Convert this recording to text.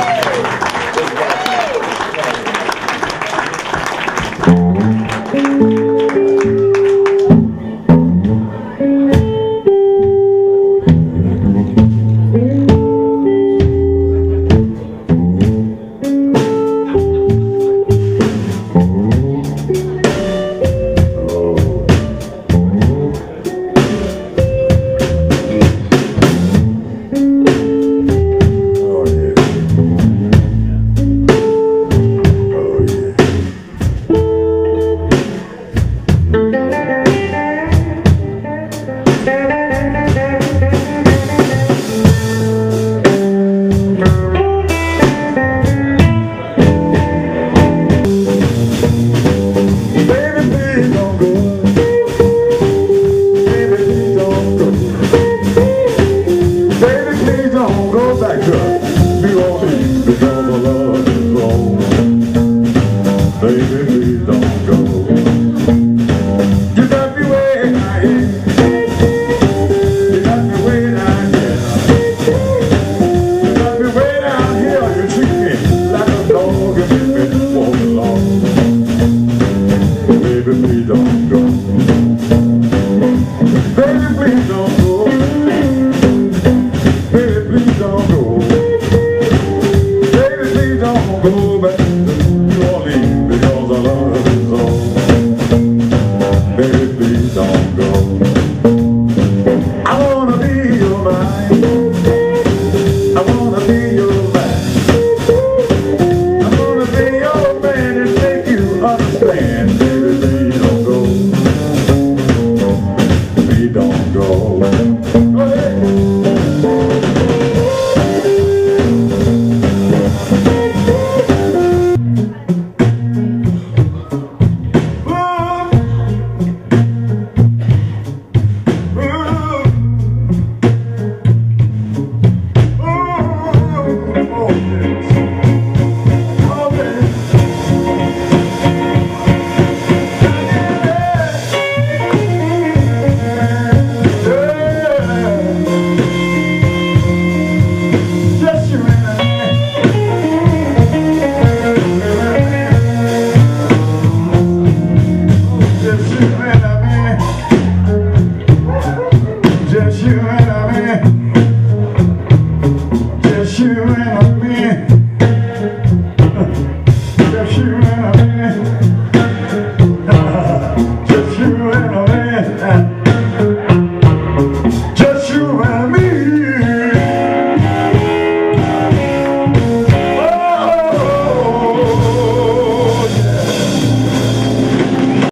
Thank You want me to. Baby, please don't go. You me You me here. You me here. You treat me like a dog and make me. Baby, please don't go. Baby, please don't.